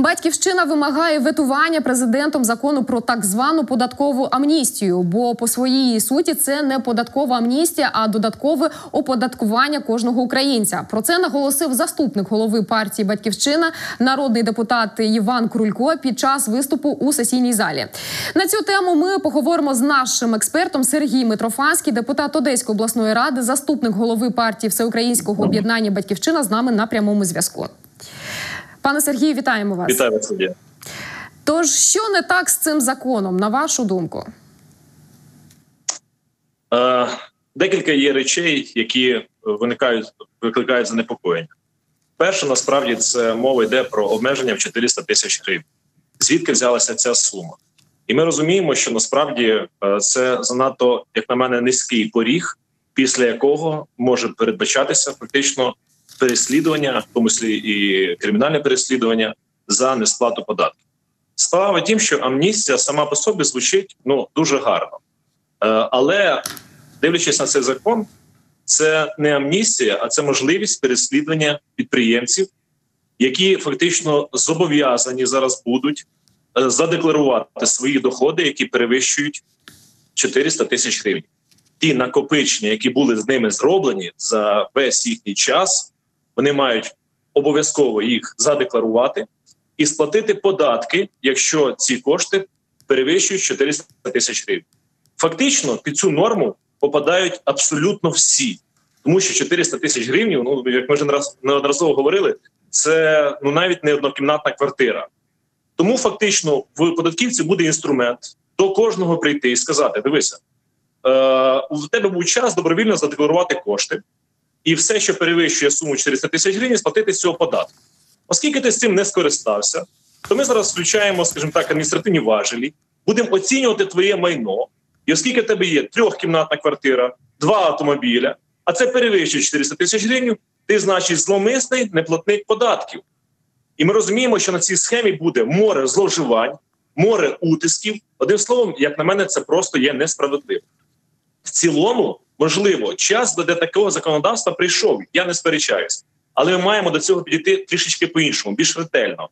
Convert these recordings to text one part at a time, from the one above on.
Батьківщина вимагає ветування президентом закону про так звану податкову амністію. Бо по своїй суті це не податкова амністія, а додаткове оподаткування кожного українця. Про це наголосив заступник голови партії Батьківщина, народний депутат Іван Крулько під час виступу у сесійній залі. На цю тему ми поговоримо з нашим експертом Сергій Митрофанський, депутат Одеської обласної ради, заступник голови партії Всеукраїнського об'єднання Батьківщина з нами на прямому зв'язку. Пане Сергію, вітаємо вас. Вітаю вас, Сергій. Тож, що не так з цим законом, на вашу думку? Е, декілька є речей, які виникають, викликають занепокоєння. Перше, насправді, це мова йде про обмеження в 400 тисяч гривень. Звідки взялася ця сума? І ми розуміємо, що насправді е, це занадто, як на мене, низький поріг, після якого може передбачатися фактично переслідування, в тому числі і кримінальне переслідування за несплату податків. Справа тім, що амністія сама по собі звучить ну дуже гарно, е, але дивлячись на цей закон, це не амністія, а це можливість переслідування підприємців, які фактично зобов'язані зараз будуть е, задекларувати свої доходи, які перевищують 400 тисяч гривень. Ті накопичення, які були з ними зроблені за весь їхній час, вони мають обов'язково їх задекларувати і сплатити податки, якщо ці кошти перевищують 400 тисяч гривень. Фактично під цю норму попадають абсолютно всі, тому що 400 тисяч гривень, ну як ми вже неодноразово говорили, це ну навіть не однокімнатна квартира. Тому фактично в податківці буде інструмент до кожного прийти і сказати: дивися, е, у тебе був час добровільно задекларувати кошти і все, що перевищує суму 400 тисяч гривень, сплатити з цього податку. Оскільки ти з цим не скористався, то ми зараз включаємо, скажімо так, адміністративні важелі, будемо оцінювати твоє майно. І оскільки в тебе є трьохкімнатна квартира, два автомобіля, а це перевищує 400 тисяч гривень, ти, значить, зломисний неплатник податків. І ми розуміємо, що на цій схемі буде море зловживань, море утисків. Одним словом, як на мене, це просто є несправедливо. В цілому, можливо, час до такого законодавства прийшов. Я не сперечаюсь, але ми маємо до цього підійти трішечки по-іншому, більш ретельно,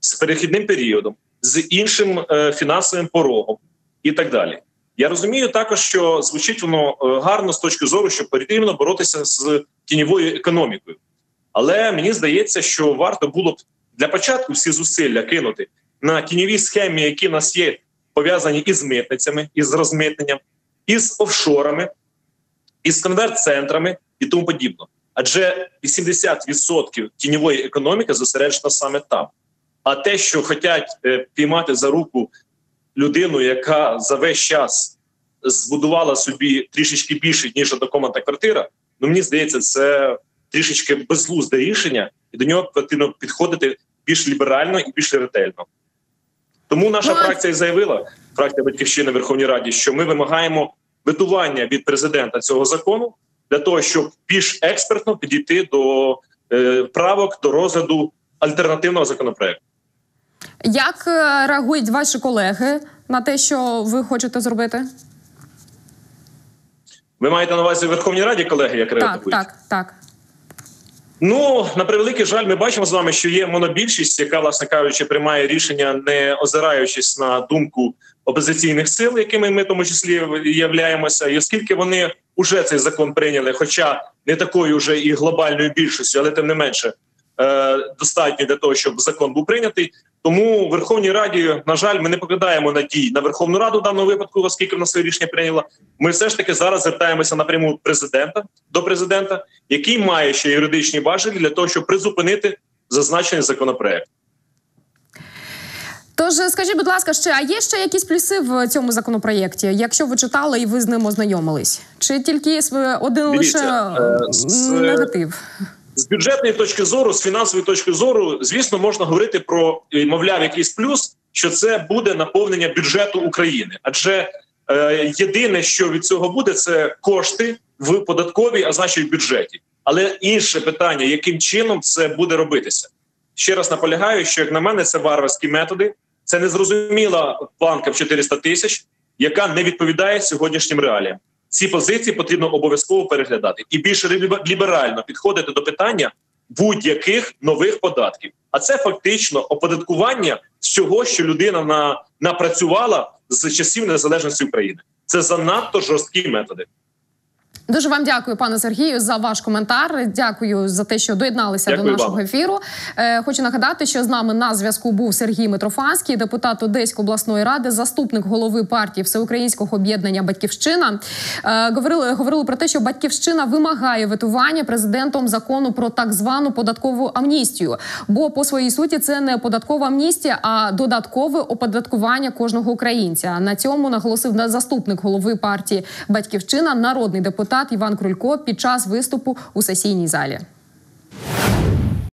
з перехідним періодом, з іншим е, фінансовим порогом і так далі. Я розумію також, що звучить воно е, гарно з точки зору, що потрібно боротися з тіньовою економікою. Але мені здається, що варто було б для початку всі зусилля кинути на тіньові схеми, які в нас є пов'язані із митницями, із розмитненням, із офшорами, із конверт-центрами і тому подібне. Адже 80% тіньової економіки зосереджено саме там. А те, що хочуть е, піймати за руку людину, яка за весь час збудувала собі трішечки більше ніж однокомнатна квартира, ну мені здається, це трішечки безглузде рішення, і до нього потрібно підходити більш ліберально і більш ретельно. Тому наша фракція і заявила, фракція Батьківщини в Верховній Раді, що ми вимагаємо витування від президента цього закону для того, щоб більш експертно підійти до е, правок до розгляду альтернативного законопроекту. Як е, реагують ваші колеги на те, що ви хочете зробити? Ви маєте на увазі в Верховній Раді колеги, як реагують? Так, так, так. Ну на превеликий жаль, ми бачимо з вами, що є монобільшість, яка, власне кажучи, приймає рішення, не озираючись на думку опозиційних сил, якими ми тому числі являємося, і оскільки вони вже цей закон прийняли, хоча не такою вже і глобальною більшістю, але тим не менше е, достатньо для того, щоб закон був прийнятий. Тому в Верховній Раді, на жаль, ми не покидаємо надій на Верховну Раду в даному випадку, оскільки вона своє рішення прийняла. Ми все ж таки зараз звертаємося напряму президента до президента, який має ще юридичні важелі для того, щоб призупинити зазначений законопроект. Тож скажіть, будь ласка, ще а є ще якісь плюси в цьому законопроєкті, якщо ви читали і ви з ним ознайомились? Чи тільки один Дивіться, лише з... негатив? З бюджетної точки зору, з фінансової точки зору, звісно, можна говорити про мовляв, якийсь плюс, що це буде наповнення бюджету України, адже е, єдине, що від цього буде, це кошти в податковій, а значить в бюджеті. Але інше питання, яким чином це буде робитися, ще раз наполягаю, що як на мене, це варварські методи, це незрозуміла планка в 400 тисяч, яка не відповідає сьогоднішнім реаліям ці позиції потрібно обов'язково переглядати і більш ліберально підходити до питання будь-яких нових податків. А це фактично оподаткування всього, що людина на напрацювала з часів незалежності України. Це занадто жорсткі методи. Дуже вам дякую, пане Сергію, за ваш коментар. Дякую за те, що доєдналися Дякую до нашого вам. ефіру. Е, хочу нагадати, що з нами на зв'язку був Сергій Митрофанський, депутат Одеської обласної ради, заступник голови партії Всеукраїнського об'єднання Батьківщина. Е, говорили, говорили про те, що Батьківщина вимагає ветування президентом закону про так звану податкову амністію. Бо по своїй суті це не податкова амністія, а додаткове оподаткування кожного українця. На цьому наголосив на- заступник голови партії Батьківщина, народний депутат Іван Крулько під час виступу у сесійній залі.